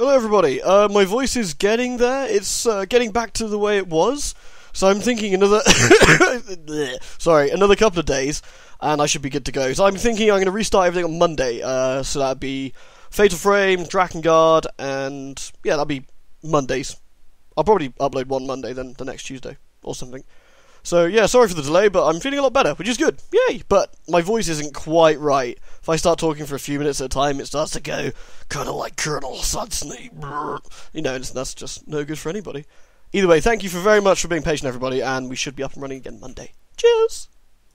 Hello, everybody. Uh, my voice is getting there. It's uh, getting back to the way it was. So I'm thinking another, sorry, another couple of days, and I should be good to go. So I'm thinking I'm going to restart everything on Monday. Uh, so that'd be Fatal Frame, Drakengard, and yeah, that'd be Mondays. I'll probably upload one Monday, then the next Tuesday or something. So yeah, sorry for the delay, but I'm feeling a lot better, which is good. Yay! But my voice isn't quite right. If I start talking for a few minutes at a time, it starts to go kind of like Colonel Sudsney. You know, and that's just no good for anybody. Either way, thank you for very much for being patient, everybody, and we should be up and running again Monday. Cheers!